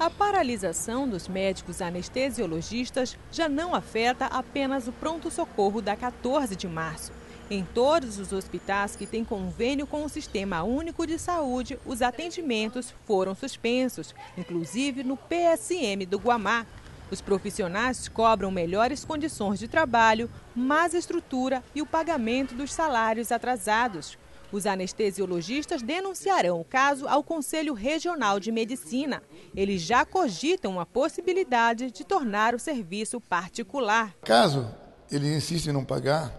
A paralisação dos médicos anestesiologistas já não afeta apenas o pronto-socorro da 14 de março. Em todos os hospitais que têm convênio com o Sistema Único de Saúde, os atendimentos foram suspensos, inclusive no PSM do Guamá. Os profissionais cobram melhores condições de trabalho, mais estrutura e o pagamento dos salários atrasados. Os anestesiologistas denunciarão o caso ao Conselho Regional de Medicina. Eles já cogitam a possibilidade de tornar o serviço particular. Caso ele insista em não pagar,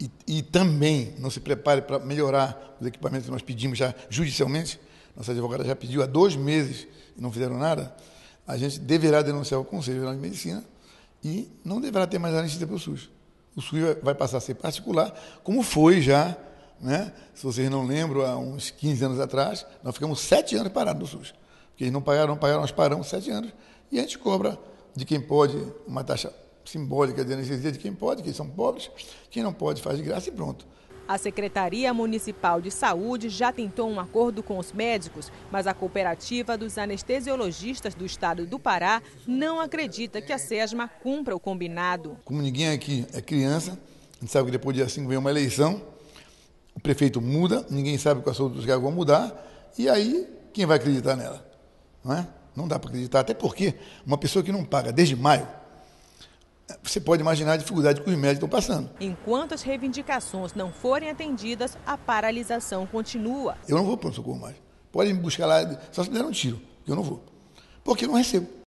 e, e também não se prepare para melhorar os equipamentos que nós pedimos já judicialmente, nossa advogada já pediu há dois meses e não fizeram nada, a gente deverá denunciar o Conselho Nacional de Medicina e não deverá ter mais anestesia para o SUS. O SUS vai passar a ser particular, como foi já, né? se vocês não lembram, há uns 15 anos atrás, nós ficamos sete anos parados no SUS. Porque eles não pagaram, não pagaram, nós paramos sete anos e a gente cobra de quem pode uma taxa simbólica de anestesia de quem pode, que são pobres, quem não pode faz de graça e pronto. A Secretaria Municipal de Saúde já tentou um acordo com os médicos, mas a Cooperativa dos Anestesiologistas do Estado do Pará não acredita que a SESMA cumpra o combinado. Como ninguém aqui é criança, a gente sabe que depois de assim vem uma eleição, o prefeito muda, ninguém sabe quais outros cargos vão mudar, e aí quem vai acreditar nela? Não é? Não dá para acreditar, até porque uma pessoa que não paga desde maio, você pode imaginar a dificuldade que os médicos estão passando. Enquanto as reivindicações não forem atendidas, a paralisação continua. Eu não vou para o socorro mais. Podem me buscar lá, só se me der um tiro, eu não vou. Porque eu não recebo.